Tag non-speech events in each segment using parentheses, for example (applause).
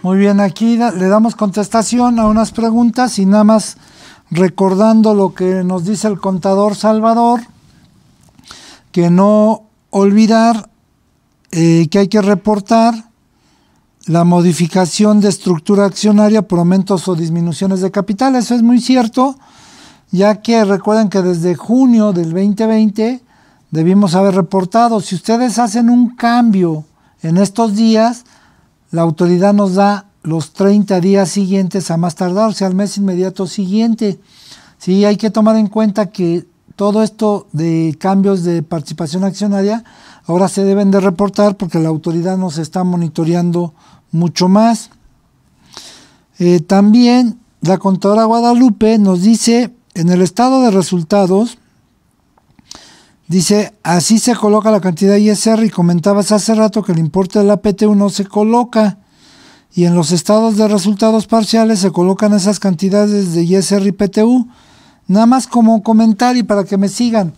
Muy bien, aquí le damos contestación a unas preguntas y nada más recordando lo que nos dice el contador Salvador, que no olvidar eh, que hay que reportar la modificación de estructura accionaria por aumentos o disminuciones de capital. Eso es muy cierto, ya que recuerden que desde junio del 2020 debimos haber reportado. Si ustedes hacen un cambio en estos días, la autoridad nos da los 30 días siguientes a más tardar, o sea, al mes inmediato siguiente. Sí, hay que tomar en cuenta que todo esto de cambios de participación accionaria ahora se deben de reportar porque la autoridad nos está monitoreando mucho más. Eh, también la contadora Guadalupe nos dice en el estado de resultados, dice, así se coloca la cantidad ISR y comentabas hace rato que el importe de la PTU no se coloca y en los estados de resultados parciales se colocan esas cantidades de ISR y PTU. Nada más como comentario para que me sigan.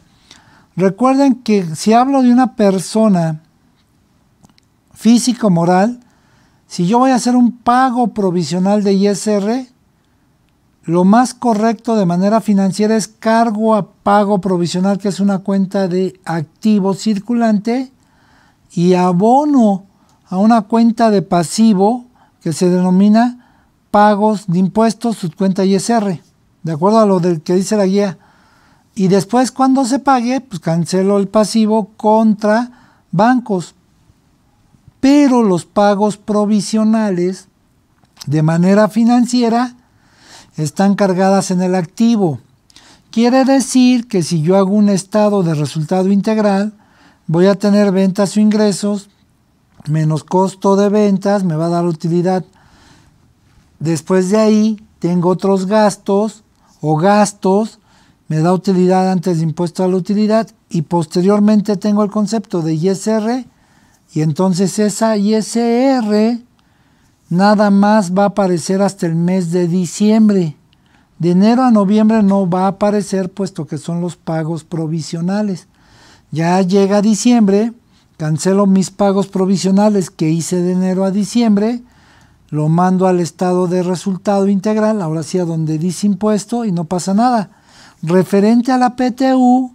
Recuerden que si hablo de una persona físico moral, si yo voy a hacer un pago provisional de ISR, lo más correcto de manera financiera es cargo a pago provisional, que es una cuenta de activo circulante, y abono a una cuenta de pasivo que se denomina pagos de impuestos, su cuenta ISR, de acuerdo a lo que dice la guía. Y después cuando se pague, pues cancelo el pasivo contra bancos pero los pagos provisionales de manera financiera están cargadas en el activo. Quiere decir que si yo hago un estado de resultado integral, voy a tener ventas o ingresos menos costo de ventas, me va a dar utilidad. Después de ahí tengo otros gastos o gastos, me da utilidad antes de impuesto a la utilidad y posteriormente tengo el concepto de ISR y entonces esa ISR nada más va a aparecer hasta el mes de diciembre. De enero a noviembre no va a aparecer puesto que son los pagos provisionales. Ya llega diciembre, cancelo mis pagos provisionales que hice de enero a diciembre, lo mando al estado de resultado integral, ahora sí a donde dice impuesto y no pasa nada. Referente a la PTU,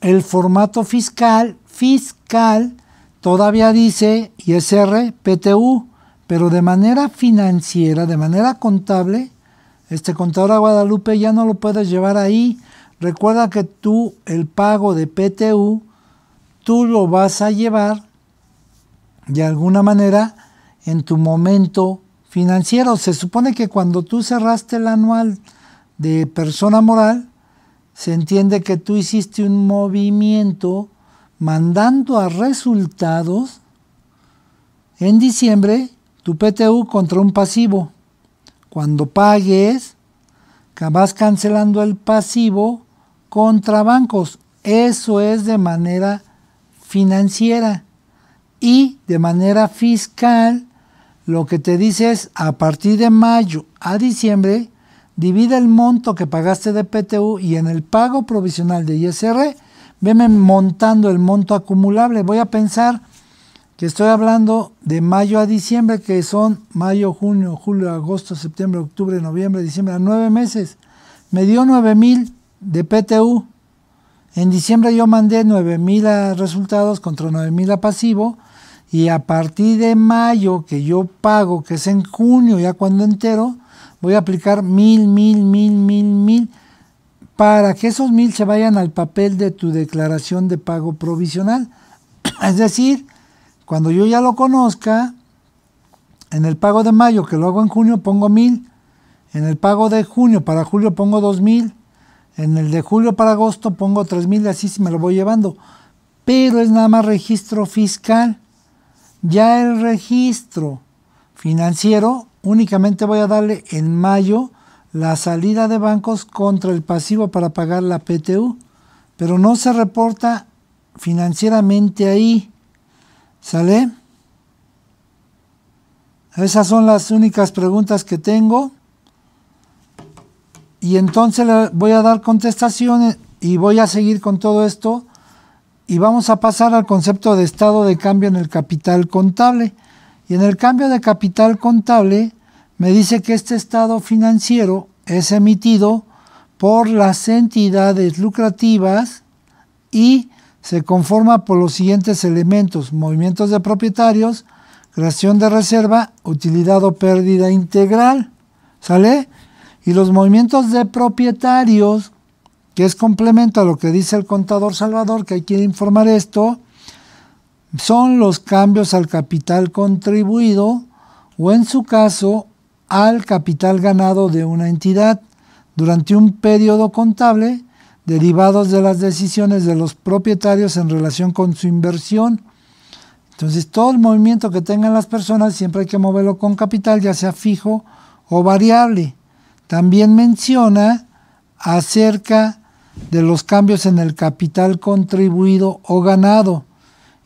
el formato fiscal, fiscal, todavía dice ISR, PTU, pero de manera financiera, de manera contable, este contador a Guadalupe ya no lo puedes llevar ahí. Recuerda que tú el pago de PTU, tú lo vas a llevar de alguna manera en tu momento financiero. Se supone que cuando tú cerraste el anual de persona moral, se entiende que tú hiciste un movimiento mandando a resultados en diciembre tu PTU contra un pasivo. Cuando pagues, vas cancelando el pasivo contra bancos. Eso es de manera financiera. Y de manera fiscal, lo que te dice es, a partir de mayo a diciembre, divide el monto que pagaste de PTU y en el pago provisional de ISR, veme montando el monto acumulable. Voy a pensar que estoy hablando de mayo a diciembre, que son mayo, junio, julio, agosto, septiembre, octubre, noviembre, diciembre, a nueve meses. Me dio nueve mil de PTU. En diciembre yo mandé nueve mil a resultados contra nueve mil a pasivo. Y a partir de mayo, que yo pago, que es en junio, ya cuando entero, voy a aplicar mil, mil, mil, mil, mil para que esos mil se vayan al papel de tu declaración de pago provisional. (clears throat) Es decir, cuando yo ya lo conozca, en el pago de mayo, que lo hago en junio, pongo mil. En el pago de junio para julio pongo dos mil. En el de julio para agosto pongo tres mil y así se me lo voy llevando. Pero es nada más registro fiscal. Ya el registro financiero únicamente voy a darle en mayo la salida de bancos contra el pasivo para pagar la PTU, pero no se reporta financieramente ahí. ¿Sale? Esas son las únicas preguntas que tengo. Y entonces le voy a dar contestaciones y voy a seguir con todo esto. Y vamos a pasar al concepto de estado de cambio en el capital contable. Y en el cambio de capital contable me dice que este estado financiero es emitido por las entidades lucrativas y se conforma por los siguientes elementos, movimientos de propietarios, creación de reserva, utilidad o pérdida integral, ¿sale? Y los movimientos de propietarios, que es complemento a lo que dice el contador Salvador, que hay que informar esto, son los cambios al capital contribuido o en su caso al capital ganado de una entidad durante un periodo contable derivados de las decisiones de los propietarios en relación con su inversión. Entonces todo el movimiento que tengan las personas siempre hay que moverlo con capital, ya sea fijo o variable. También menciona acerca de los cambios en el capital contribuido o ganado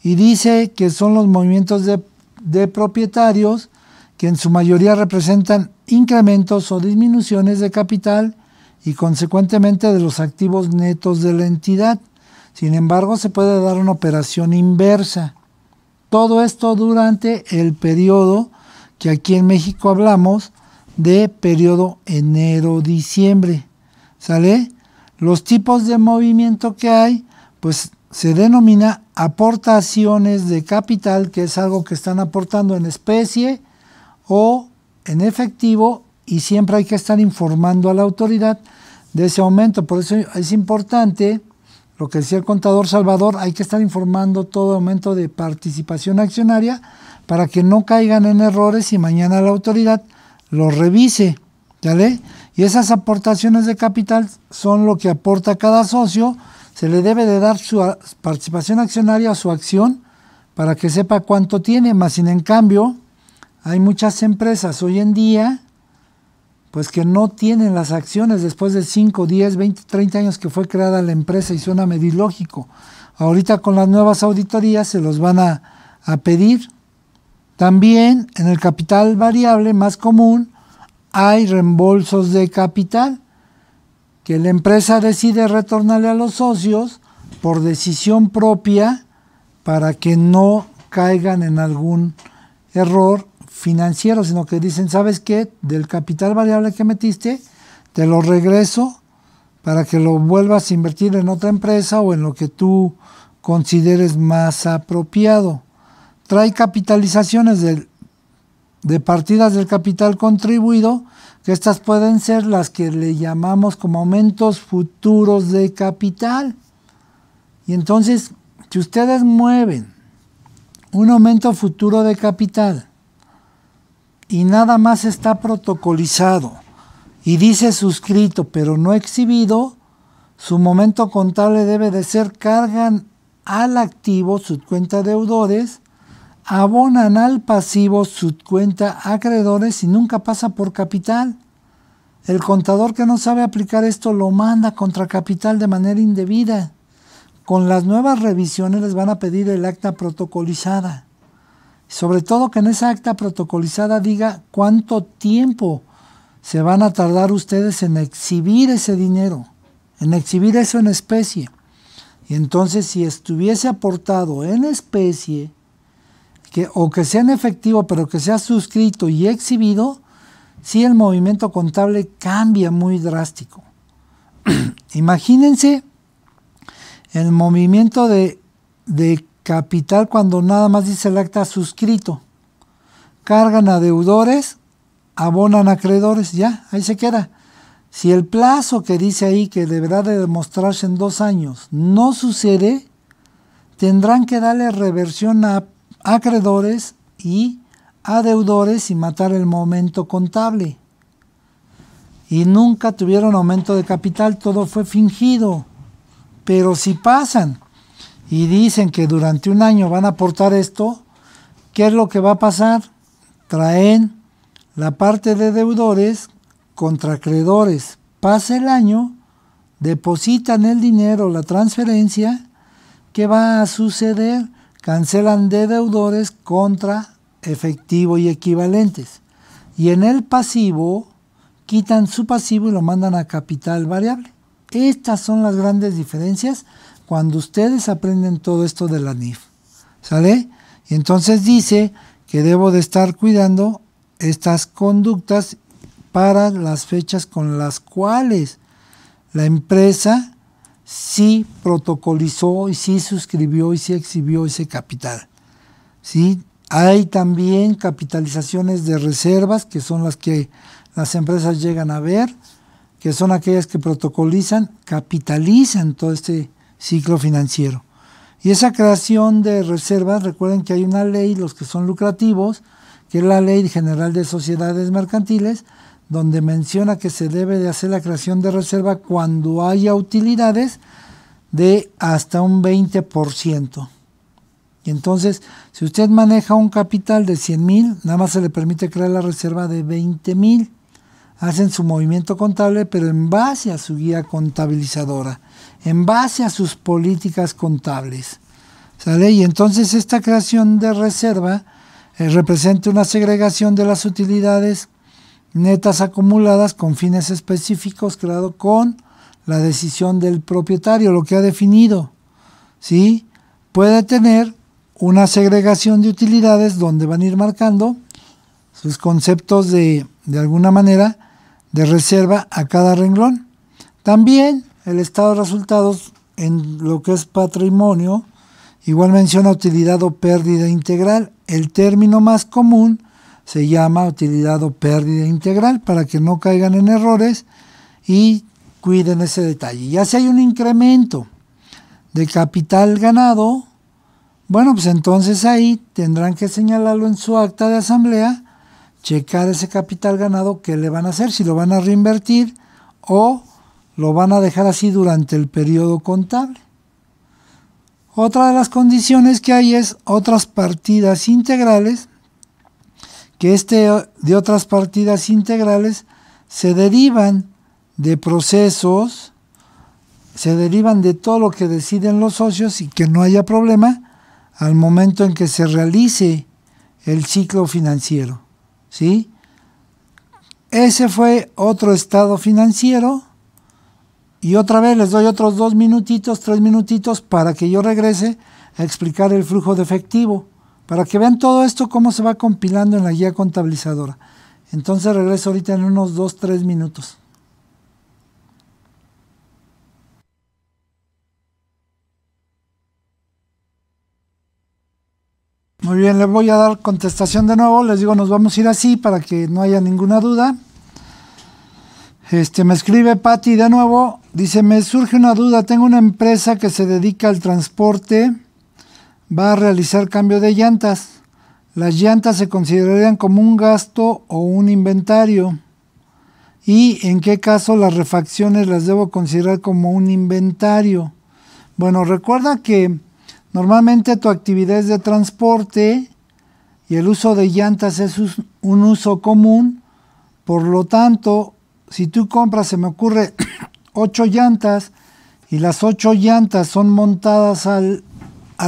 y dice que son los movimientos de, de propietarios que en su mayoría representan incrementos o disminuciones de capital y consecuentemente de los activos netos de la entidad. Sin embargo, se puede dar una operación inversa. Todo esto durante el periodo que aquí en México hablamos de periodo enero-diciembre. ¿Sale? Los tipos de movimiento que hay, pues se denomina aportaciones de capital, que es algo que están aportando en especie o en efectivo y siempre hay que estar informando a la autoridad de ese aumento. Por eso es importante, lo que decía el contador Salvador, hay que estar informando todo aumento de participación accionaria para que no caigan en errores y mañana la autoridad lo revise. Y esas aportaciones de capital son lo que aporta cada socio. Se le debe de dar su participación accionaria a su acción para que sepa cuánto tiene, más sin en cambio, hay muchas empresas hoy en día pues que no tienen las acciones después de 5, 10, 20, 30 años que fue creada la empresa y suena medio lógico. Ahorita con las nuevas auditorías se los van a, a pedir. También en el capital variable más común hay reembolsos de capital que la empresa decide retornarle a los socios por decisión propia para que no caigan en algún error financiero, sino que dicen, ¿sabes qué? Del capital variable que metiste, te lo regreso para que lo vuelvas a invertir en otra empresa o en lo que tú consideres más apropiado. Trae capitalizaciones de, de partidas del capital contribuido, que estas pueden ser las que le llamamos como aumentos futuros de capital. Y entonces, si ustedes mueven un aumento futuro de capital, y nada más está protocolizado y dice suscrito pero no exhibido, su momento contable debe de ser cargan al activo su cuenta deudores, abonan al pasivo su cuenta acreedores y nunca pasa por capital. El contador que no sabe aplicar esto lo manda contra capital de manera indebida. Con las nuevas revisiones les van a pedir el acta protocolizada. Sobre todo que en esa acta protocolizada diga cuánto tiempo se van a tardar ustedes en exhibir ese dinero, en exhibir eso en especie. Y entonces si estuviese aportado en especie, que, o que sea en efectivo, pero que sea suscrito y exhibido, sí el movimiento contable cambia muy drástico. (clears throat) Imagínense el movimiento de, de capital cuando nada más dice el acta suscrito. Cargan a deudores, abonan a acreedores, ya, ahí se queda. Si el plazo que dice ahí que deberá de demostrarse en dos años no sucede, tendrán que darle reversión a acreedores y a deudores y matar el momento contable. Y nunca tuvieron aumento de capital, todo fue fingido. Pero si pasan y dicen que durante un año van a aportar esto, ¿qué es lo que va a pasar? Traen la parte de deudores contra acreedores. Pasa el año, depositan el dinero, la transferencia, ¿qué va a suceder? Cancelan de deudores contra efectivo y equivalentes. Y en el pasivo, quitan su pasivo y lo mandan a capital variable. Estas son las grandes diferencias cuando ustedes aprenden todo esto de la NIF. ¿Sale? Y entonces dice que debo de estar cuidando estas conductas para las fechas con las cuales la empresa sí protocolizó y sí suscribió y sí exhibió ese capital. ¿sí? Hay también capitalizaciones de reservas, que son las que las empresas llegan a ver, que son aquellas que protocolizan, capitalizan todo este ciclo financiero. Y esa creación de reservas, recuerden que hay una ley, los que son lucrativos, que es la Ley General de Sociedades Mercantiles, donde menciona que se debe de hacer la creación de reserva cuando haya utilidades de hasta un 20%. Y entonces, si usted maneja un capital de 100 mil, nada más se le permite crear la reserva de 20 mil. Hacen su movimiento contable, pero en base a su guía contabilizadora, en base a sus políticas contables. ¿Sale? Y entonces esta creación de reserva eh, representa una segregación de las utilidades netas acumuladas con fines específicos creado con la decisión del propietario, lo que ha definido. ¿sí? Puede tener una segregación de utilidades donde van a ir marcando sus conceptos de, de alguna manera, de reserva a cada renglón. También el estado de resultados en lo que es patrimonio, igual menciona utilidad o pérdida integral. El término más común se llama utilidad o pérdida integral para que no caigan en errores y cuiden ese detalle. Ya si hay un incremento de capital ganado, bueno, pues entonces ahí tendrán que señalarlo en su acta de asamblea, checar ese capital ganado, qué le van a hacer, si lo van a reinvertir o lo van a dejar así durante el periodo contable. Otra de las condiciones que hay es otras partidas integrales, que este de otras partidas integrales se derivan de procesos, se derivan de todo lo que deciden los socios y que no haya problema al momento en que se realice el ciclo financiero. ¿sí? Ese fue otro estado financiero. Y otra vez les doy otros dos minutitos, tres minutitos para que yo regrese a explicar el flujo de efectivo, para que vean todo esto cómo se va compilando en la guía contabilizadora. Entonces regreso ahorita en unos dos, tres minutos. Muy bien, les voy a dar contestación de nuevo. Les digo, nos vamos a ir así para que no haya ninguna duda. Este, me escribe Patti de nuevo. Dice, me surge una duda. Tengo una empresa que se dedica al transporte. Va a realizar cambio de llantas. Las llantas se considerarían como un gasto o un inventario. ¿Y en qué caso las refacciones las debo considerar como un inventario? Bueno, recuerda que Normalmente tu actividad es de transporte y el uso de llantas es un uso común. Por lo tanto, si tú compras, se me ocurre, (clears throat) ocho llantas y las ocho llantas son montadas a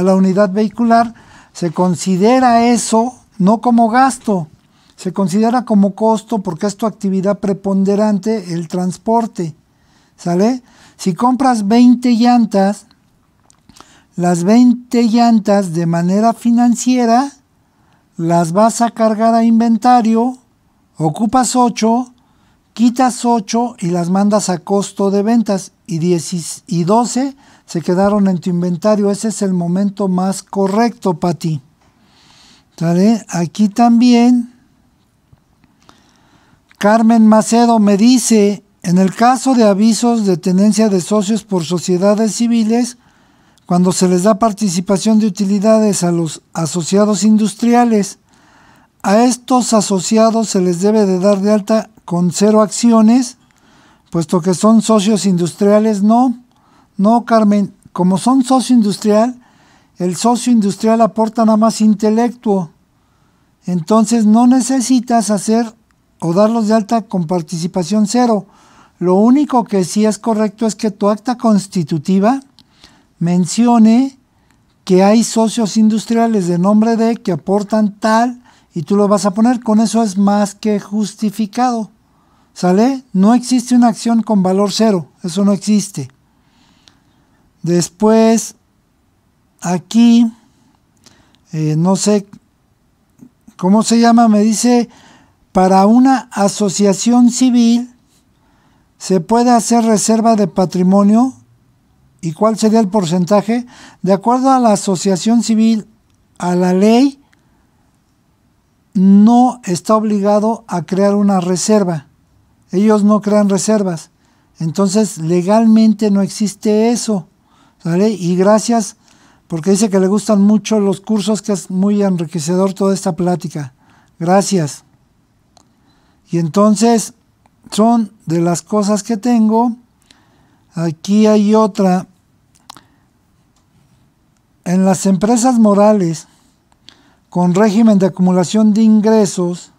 la unidad vehicular, se considera eso no como gasto, se considera como costo porque es tu actividad preponderante el transporte. ¿Sale? Si compras 20 llantas, las 20 llantas de manera financiera, las vas a cargar a inventario, ocupas 8, quitas 8 y las mandas a costo de ventas y, 10, y 12 se quedaron en tu inventario. Ese es el momento más correcto para ti. Aquí también Carmen Macedo me dice, en el caso de avisos de tenencia de socios por sociedades civiles, cuando se les da participación de utilidades a los asociados industriales. A estos asociados se les debe de dar de alta con cero acciones, puesto que son socios industriales. No, no, Carmen, como son socio industrial, el socio industrial aporta nada más intelecto. Entonces no necesitas hacer o darlos de alta con participación cero. Lo único que sí es correcto es que tu acta constitutiva mencione que hay socios industriales de nombre de que aportan tal y tú lo vas a poner. Con eso es más que justificado. ¿Sale? No existe una acción con valor cero. Eso no existe. Después, aquí, eh, no sé ¿cómo se llama? Me dice, para una asociación civil se puede hacer reserva de patrimonio. ¿Y cuál sería el porcentaje? De acuerdo a la asociación civil, a la ley, no está obligado a crear una reserva. Ellos no crean reservas. Entonces, legalmente no existe eso. Y gracias, porque dice que le gustan mucho los cursos, que es muy enriquecedor toda esta plática. Gracias. Y entonces, son de las cosas que tengo. Aquí hay otra. En las empresas morales con régimen de acumulación de ingresos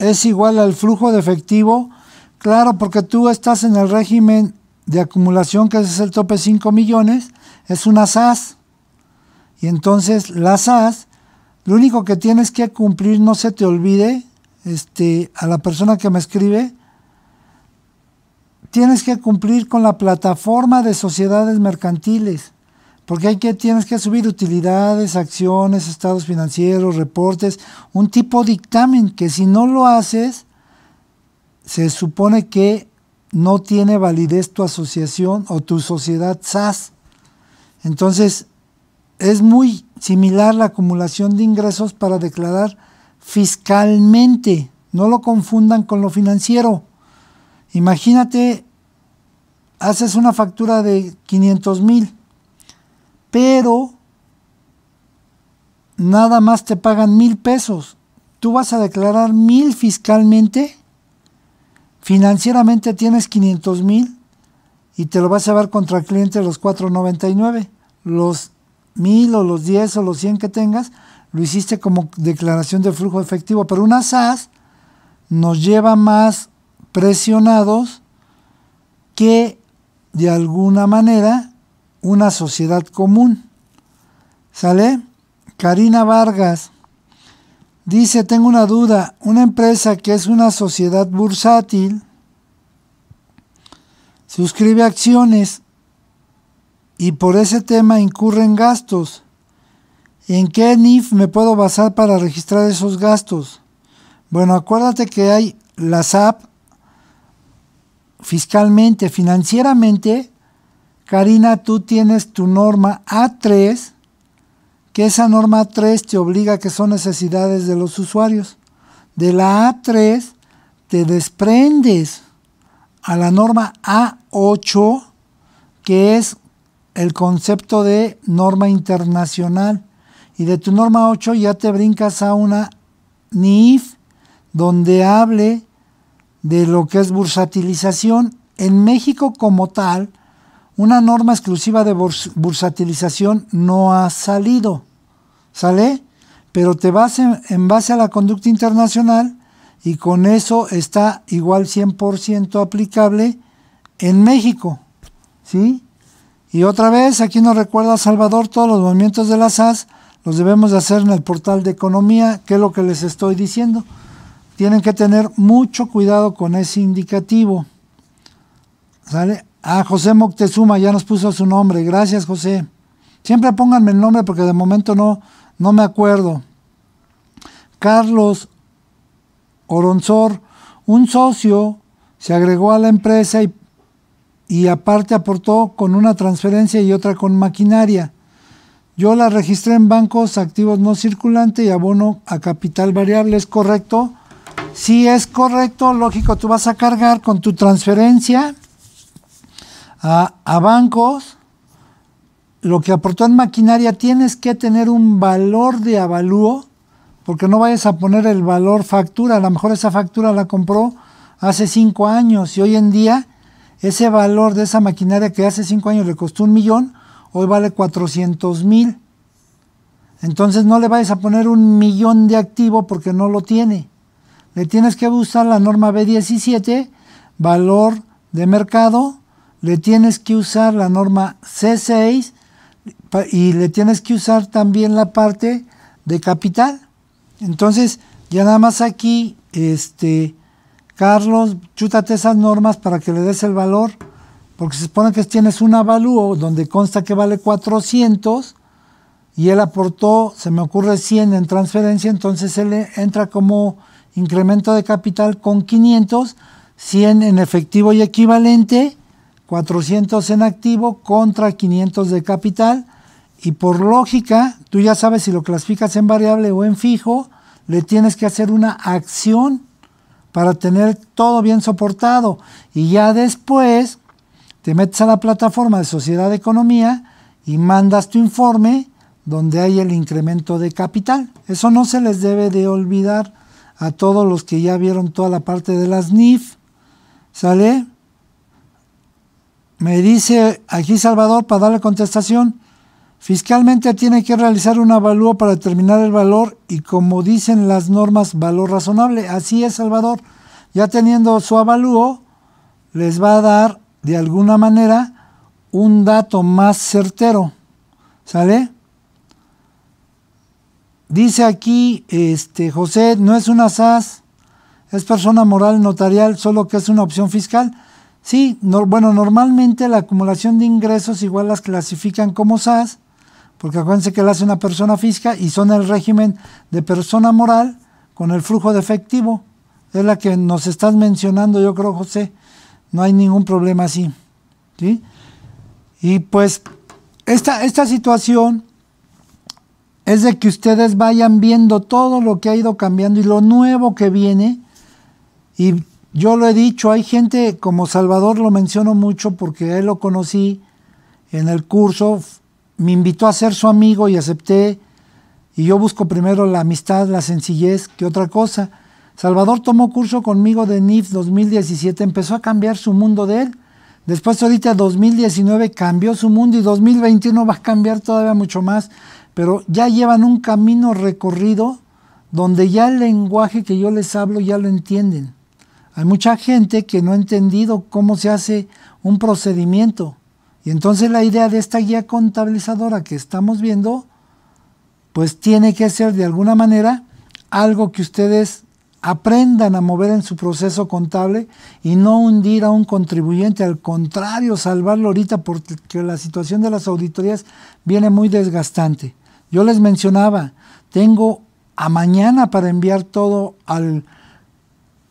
es igual al flujo de efectivo. Claro, porque tú estás en el régimen de acumulación, que es el tope 5 millones, es una SAS. Y entonces la SAS, lo único que tienes que cumplir, no se te olvide, este, a la persona que me escribe, tienes que cumplir con la plataforma de sociedades mercantiles, porque hay que, tienes que subir utilidades, acciones, estados financieros, reportes, un tipo de dictamen que si no lo haces, se supone que no tiene validez tu asociación o tu sociedad SAS. Entonces, es muy similar la acumulación de ingresos para declarar fiscalmente. No lo confundan con lo financiero. Imagínate, haces una factura de 500 mil, pero nada más te pagan mil pesos. Tú vas a declarar mil fiscalmente, financieramente tienes 500 mil y te lo vas a llevar contra el cliente los 4.99. Los mil o los 10 o los 100 que tengas, lo hiciste como declaración de flujo efectivo, pero una SAS nos lleva más presionados que de alguna manera una sociedad común. ¿Sale? Karina Vargas dice, tengo una duda, una empresa que es una sociedad bursátil suscribe acciones y por ese tema incurre en gastos. ¿En qué NIF me puedo basar para registrar esos gastos? Bueno, acuérdate que hay la SAP fiscalmente, financieramente. Karina, tú tienes tu norma A3, que esa norma A3 te obliga a que son necesidades de los usuarios. De la A3 te desprendes a la norma A8, que es el concepto de norma internacional y de tu norma 8 ya te brincas a una NIF donde hable de lo que es bursatilización. En México como tal, una norma exclusiva de bursatilización no ha salido, ¿sale? Pero te vas en, base a la conducta internacional y con eso está igual 100% aplicable en México, ¿sí? Y otra vez, aquí nos recuerda Salvador todos los movimientos de la SAS los debemos de hacer en el portal de economía, que es lo que les estoy diciendo. Tienen que tener mucho cuidado con ese indicativo. ¿Sale? Ah, José Moctezuma ya nos puso su nombre. Gracias, José. Siempre pónganme el nombre porque de momento no, no me acuerdo. Carlos Oronzor, un socio, se agregó a la empresa y, y aparte aportó con una transferencia y otra con maquinaria. Yo la registré en bancos activos no circulante y abono a capital variable. ¿Es correcto? Si es correcto, lógico, tú vas a cargar con tu transferencia a, bancos. Lo que aportó en maquinaria tienes que tener un valor de avalúo, porque no vayas a poner el valor factura. A lo mejor esa factura la compró hace cinco años y hoy en día ese valor de esa maquinaria que hace cinco años le costó un millón, hoy vale 400 mil. Entonces no le vayas a poner un millón de activo porque no lo tiene. Le tienes que usar la norma B17, valor de mercado, le tienes que usar la norma C6 y le tienes que usar también la parte de capital. Entonces, ya nada más aquí, este, Carlos, chútate esas normas para que le des el valor porque se supone que tienes un avalúo donde consta que vale 400 y él aportó, se me ocurre 100 en transferencia, entonces él entra como incremento de capital con 500, 100 en efectivo y equivalente, 400 en activo contra 500 de capital y por lógica, tú ya sabes si lo clasificas en variable o en fijo, le tienes que hacer una acción para tener todo bien soportado. Y ya después te metes a la plataforma de Sociedad de Economía y mandas tu informe donde hay el incremento de capital. Eso no se les debe de olvidar a todos los que ya vieron toda la parte de las NIF. ¿Sale? Me dice aquí Salvador para darle contestación. Fiscalmente tiene que realizar un avalúo para determinar el valor y como dicen las normas, valor razonable. Así es, Salvador. Ya teniendo su avalúo, les va a dar de alguna manera un dato más certero. ¿Sale? Dice aquí este José, no es una SAS, es persona moral notarial, solo que es una opción fiscal. Sí, bueno, normalmente la acumulación de ingresos igual las clasifican como SAS porque acuérdense que la hace una persona física y son el régimen de persona moral con el flujo de efectivo. Es la que nos estás mencionando, yo creo, José. No hay ningún problema así. ¿sí? Y pues esta, esta situación es de que ustedes vayan viendo todo lo que ha ido cambiando y lo nuevo que viene. Y yo lo he dicho, hay gente como Salvador, lo menciono mucho porque él lo conocí en el curso, me invitó a ser su amigo y acepté. Y yo busco primero la amistad, la sencillez, que otra cosa. Salvador tomó curso conmigo de NIF 2017, empezó a cambiar su mundo de él. Después ahorita 2019 cambió su mundo y 2021 va a cambiar todavía mucho más. Pero ya llevan un camino recorrido donde ya el lenguaje que yo les hablo ya lo entienden. Hay mucha gente que no ha entendido cómo se hace un procedimiento. Y entonces la idea de esta guía contabilizadora que estamos viendo, pues tiene que ser de alguna manera algo que ustedes aprendan a mover en su proceso contable y no hundir a un contribuyente, al contrario, salvarlo ahorita porque la situación de las auditorías viene muy desgastante. Yo les mencionaba, tengo a mañana para enviar todo al,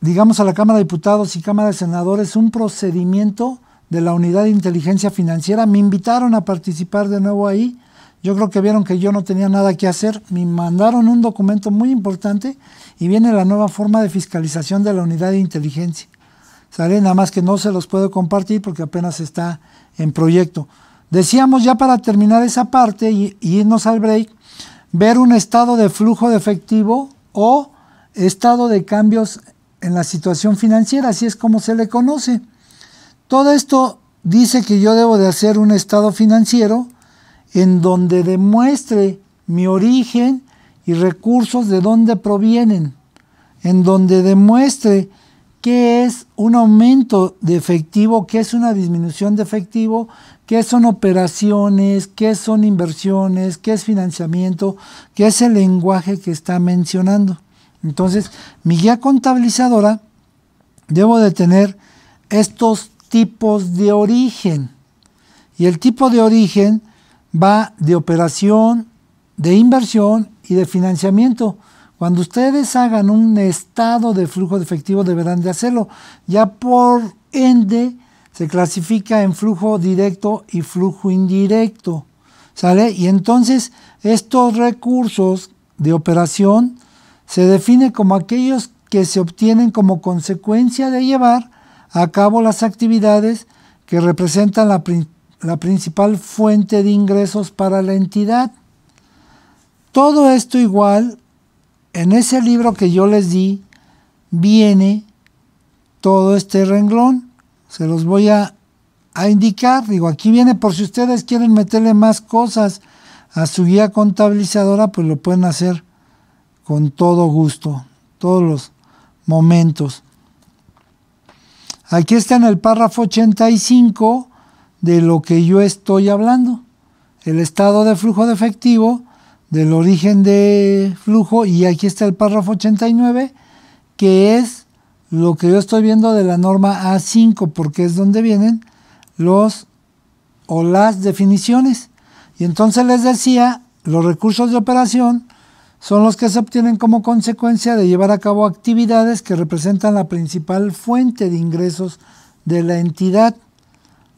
digamos, a la Cámara de Diputados y Cámara de Senadores un procedimiento de la Unidad de Inteligencia Financiera. Me invitaron a participar de nuevo ahí. Yo creo que vieron que yo no tenía nada que hacer. Me mandaron un documento muy importante y viene la nueva forma de fiscalización de la Unidad de Inteligencia. ¿Sale? Nada más que no se los puedo compartir porque apenas está en proyecto. Decíamos ya para terminar esa parte y, y irnos al break, ver un estado de flujo de efectivo o estado de cambios en la situación financiera, así es como se le conoce. Todo esto dice que yo debo de hacer un estado financiero en donde demuestre mi origen y recursos de dónde provienen, en donde demuestre qué es un aumento de efectivo, qué es una disminución de efectivo, qué son operaciones, qué son inversiones, qué es financiamiento, qué es el lenguaje que está mencionando. Entonces, mi guía contabilizadora debo de tener estos tipos de origen. Y el tipo de origen va de operación, de inversión y de financiamiento. Cuando ustedes hagan un estado de flujo de efectivo deberán de hacerlo. Ya por ende se clasifica en flujo directo y flujo indirecto. ¿Sale? Y entonces estos recursos de operación se definen como aquellos que se obtienen como consecuencia de llevar a cabo las actividades que representan la, la principal fuente de ingresos para la entidad. Todo esto igual, en ese libro que yo les di, viene todo este renglón. Se los voy a, a indicar. Digo, aquí viene por si ustedes quieren meterle más cosas a su guía contabilizadora, pues lo pueden hacer con todo gusto, todos los momentos. Aquí está en el párrafo 85 de lo que yo estoy hablando. El estado de flujo de efectivo, del origen de flujo, y aquí está el párrafo 89, que es lo que yo estoy viendo de la norma A5, porque es donde vienen los o las definiciones. Y entonces les decía, los recursos de operación son los que se obtienen como consecuencia de llevar a cabo actividades que representan la principal fuente de ingresos de la entidad.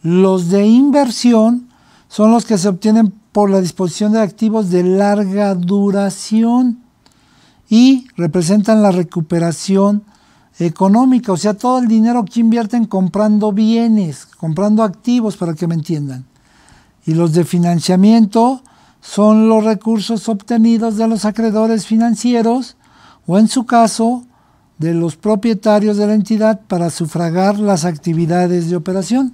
Los de inversión son los que se obtienen por la disposición de activos de larga duración y representan la recuperación económica, o sea, todo el dinero que invierten comprando bienes, comprando activos, para que me entiendan. Y los de financiamiento son los recursos obtenidos de los acreedores financieros o en su caso de los propietarios de la entidad para sufragar las actividades de operación.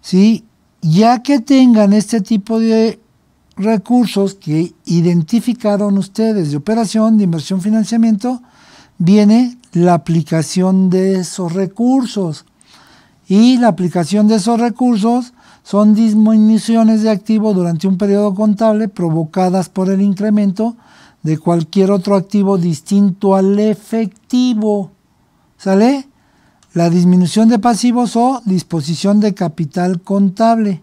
¿Sí? Ya que tengan este tipo de recursos que identificaron ustedes de operación, de inversión, financiamiento, viene la aplicación de esos recursos. Y la aplicación de esos recursos son disminuciones de activo durante un periodo contable provocadas por el incremento de cualquier otro activo distinto al efectivo. ¿Sale? La disminución de pasivos o disposición de capital contable.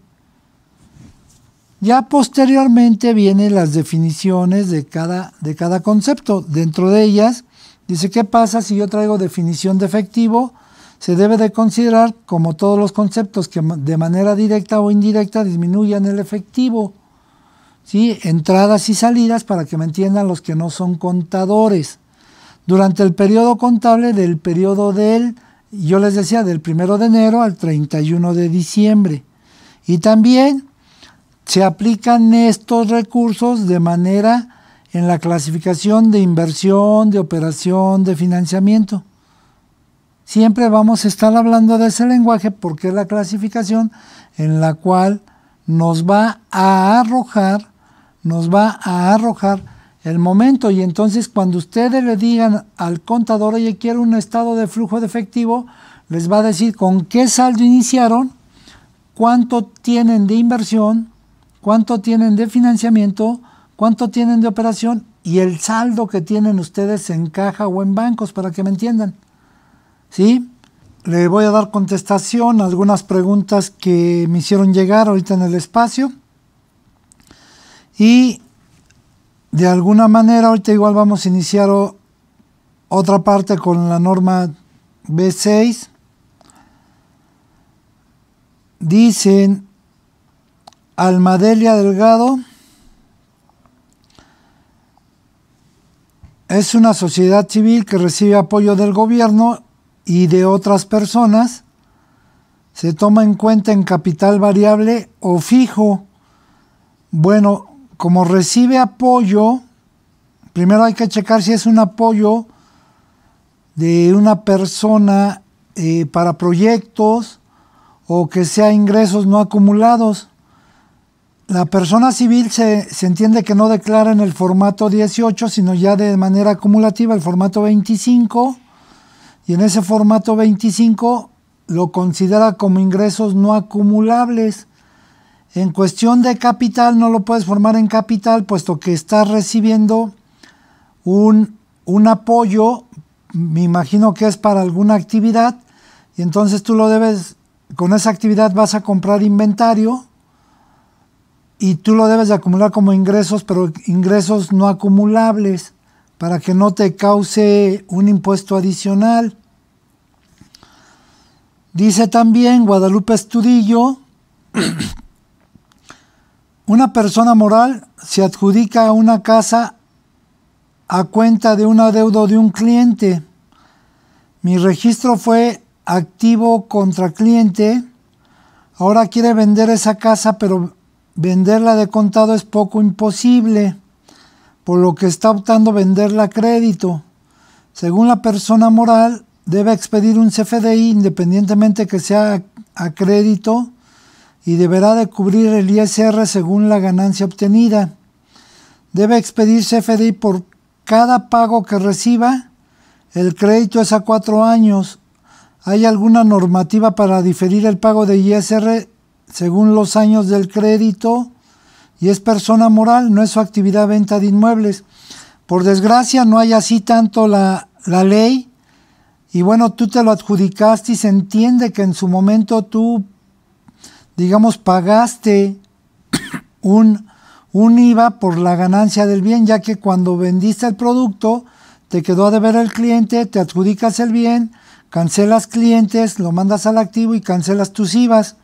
Ya posteriormente vienen las definiciones de cada, de cada concepto. Dentro de ellas dice, ¿qué pasa si yo traigo definición de efectivo? Se debe de considerar como todos los conceptos que de manera directa o indirecta disminuyan el efectivo. ¿sí? Entradas y salidas para que me entiendan los que no son contadores. Durante el periodo contable del periodo del, yo les decía, del 1 de enero al 31 de diciembre. Y también se aplican estos recursos de manera en la clasificación de inversión, de operación, de financiamiento. Siempre vamos a estar hablando de ese lenguaje porque es la clasificación en la cual nos va a arrojar, nos va a arrojar el momento y entonces cuando ustedes le digan al contador, oye, quiero un estado de flujo de efectivo, les va a decir con qué saldo iniciaron, cuánto tienen de inversión, cuánto tienen de financiamiento, cuánto tienen de operación y el saldo que tienen ustedes en caja o en bancos, para que me entiendan. ¿Sí? Le voy a dar contestación a algunas preguntas que me hicieron llegar ahorita en el espacio. Y de alguna manera, ahorita igual vamos a iniciar otra parte con la norma B6. Dicen Almadelia Delgado es una sociedad civil que recibe apoyo del gobierno y de otras personas. Se toma en cuenta en capital variable o fijo. Bueno, como recibe apoyo, primero hay que checar si es un apoyo de una persona eh, para proyectos o que sea ingresos no acumulados. La persona civil se, entiende que no declara en el formato 18, sino ya de manera acumulativa el formato 25, y en ese formato 25 lo considera como ingresos no acumulables. En cuestión de capital no lo puedes formar en capital, puesto que estás recibiendo un, un apoyo, me imagino que es para alguna actividad, y entonces tú lo debes, con esa actividad vas a comprar inventario, y tú lo debes de acumular como ingresos, pero ingresos no acumulables para que no te cause un impuesto adicional. Dice también Guadalupe Estudillo, (clears throat) una persona moral se adjudica una casa a cuenta de un adeudo de un cliente. Mi registro fue activo contra cliente. Ahora quiere vender esa casa, pero venderla de contado es poco imposible, por lo que está optando venderla a crédito. Según la persona moral, debe expedir un CFDI independientemente que sea a crédito y deberá de cubrir el ISR según la ganancia obtenida. Debe expedir CFDI por cada pago que reciba. El crédito es a cuatro años. ¿Hay alguna normativa para diferir el pago de ISR según los años del crédito y es persona moral, no es su actividad venta de inmuebles. Por desgracia no hay así tanto la, la ley y bueno, tú te lo adjudicaste y se entiende que en su momento tú, digamos, pagaste (coughs) un, un IVA por la ganancia del bien, ya que cuando vendiste el producto, te quedó a deber el cliente, te adjudicas el bien, cancelas clientes, lo mandas al activo y cancelas tus IVAs.